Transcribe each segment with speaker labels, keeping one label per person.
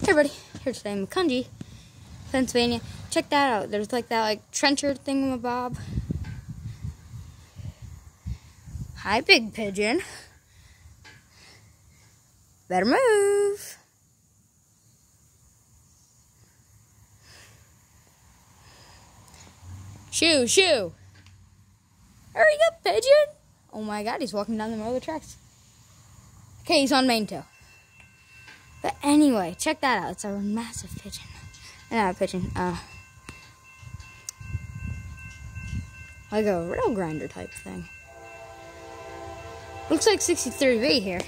Speaker 1: Hey everybody, here today in Macungie, Pennsylvania. Check that out. There's like that like trencher thingamabob. Hi, big pigeon. Better move. Shoo, shoo. Hurry up, pigeon. Oh my god, he's walking down the middle of the tracks. Okay, he's on main toe. But anyway, check that out. It's a massive pigeon. Not a pigeon. Uh, like a rail grinder type thing. Looks like 63V here.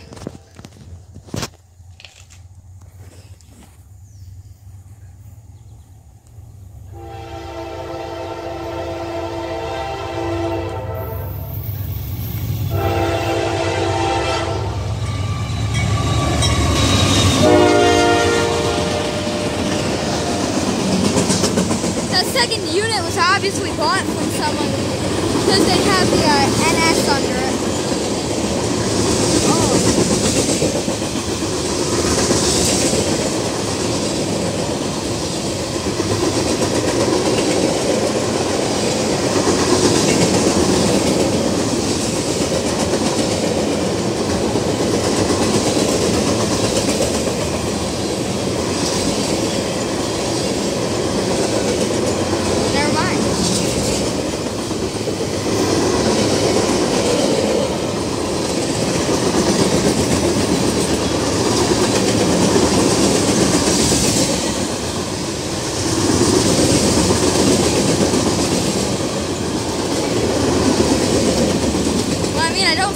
Speaker 1: That second unit was obviously bought from someone because they have the uh,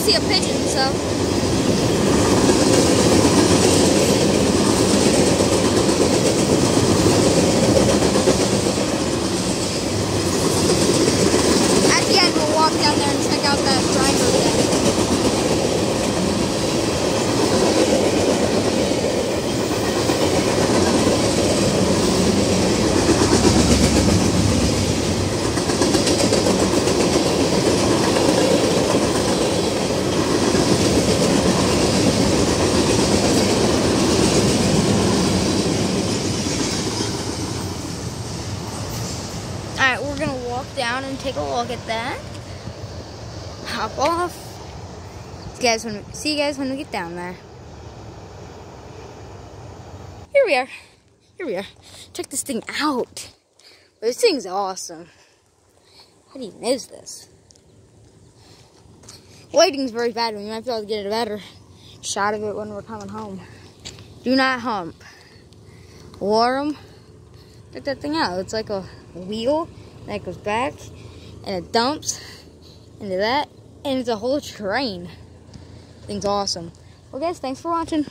Speaker 1: see a pigeon, so. At the end, we'll walk down there and check out that grinder thing. Alright, we're gonna down and take a look at that. Hop off. See you guys when we, see you guys when we get down there. Here we are. Here we are. Check this thing out. This thing's awesome. Do you miss this? Lighting's very bad. We might be able to get a better shot of it when we're coming home. Do not hump. Warm. Check that thing out. It's like a wheel that goes back and it dumps into that and it's a whole train. Thing's awesome. Well guys, thanks for watching.